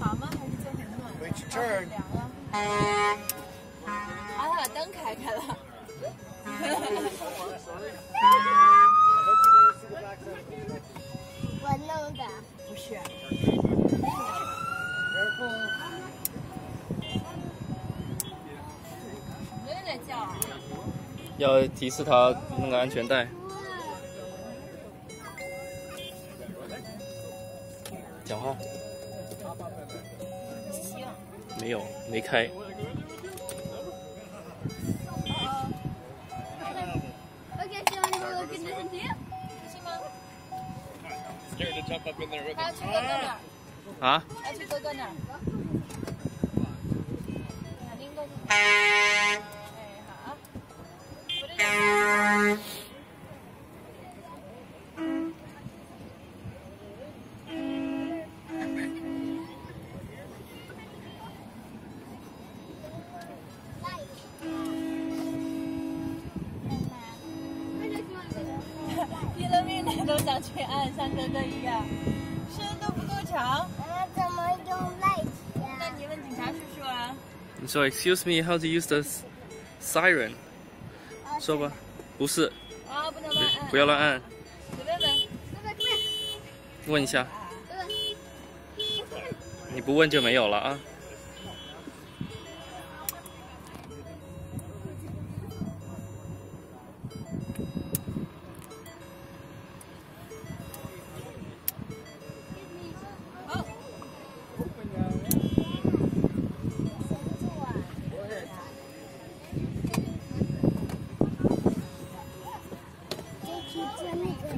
好吗？还是就很暖？Wait your turn. 凉了。啊，把灯开开了。我弄的。不是。Careful. 没人在叫。要提示他那个安全带。讲话。没有，没开。Okay, so 想去按，像哥哥一样，身都不够长。呃，怎么用 light 那？你问警察叔叔啊。你说 Excuse me, how to use the siren？说吧。不是，啊，不能乱按。不要乱按，随便问。哥哥，这问一下。哥哥，你不问就没有了啊。